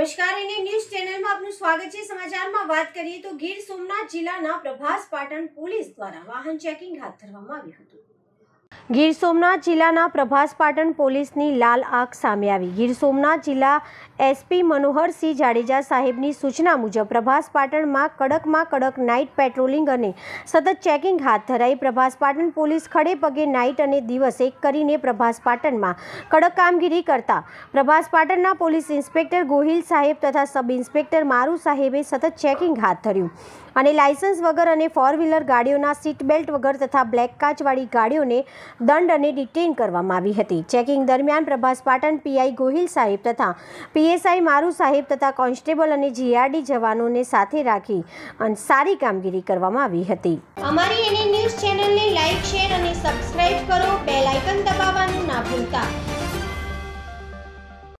નમસ્કાર એને ન્યૂઝ ચેનલમાં આપનું સ્વાગત છે. સમાચારમાં વાત કરીએ તો ગીર સોમનાથ જિલ્લાના પ્રભાસ પાટણ પોલીસ દ્વારા વાહન ચેકિંગ હાથ ધરવામાં આવ્યું હતું. ગીર સોમનાથ જિલ્લાના પ્રભાસ પાટણ પોલીસની લાલ આંખ સામે આવી. ગીર સોમનાથ જિલ્લા એસપી મનોહરસિંહ જાડેજા સાહેબની સૂચના મુજબ પ્રભાસ પાટણમાં કડકમાં કડક નાઇટ પેટ્રોલિંગ અને સતત ચેકિંગ હાથ ધરાઈ પ્રભાસ પાટણ પોલીસ ખડે પગે નાઇટ અને દિવસ એક કરીને પ્રભાસ પાટણમાં કડક કામગીરી કરતા પ્રભાસ પાટણના પોલીસ ઇન્સ્પેક્ટર ગોહિલ સાહેબ તથા સબ ઇન્સ્પેક્ટર મારુ સાહેબે સતત ચેકિંગ હાથ ધર્યું અને લાયસન્સ વગર અને ફોર વ્હીલર ગાડીઓના સીટ બેલ્ટ વગર તથા બ્લેક કાચવાળી ગાડીઓને દંડ અને ડિટેન કરવામાં આવી હતી. ચેકિંગ દરમિયાન પ્રભાસ પાટણ પીઆઈ ગોહિલ સાહેબ તથા પીએસઆઈ મારુ સાહેબ તથા કોન્સ્ટેબલ અને જીઆરડી જવાનોને સાથે રાખી અને સારી કામગીરી કરવામાં આવી હતી. અમારી એની ન્યૂઝ ચેનલને લાઈક, શેર અને સબસ્ક્રાઇબ કરો. બેલ આઇકન દબાવવાનું ના ભૂલતા.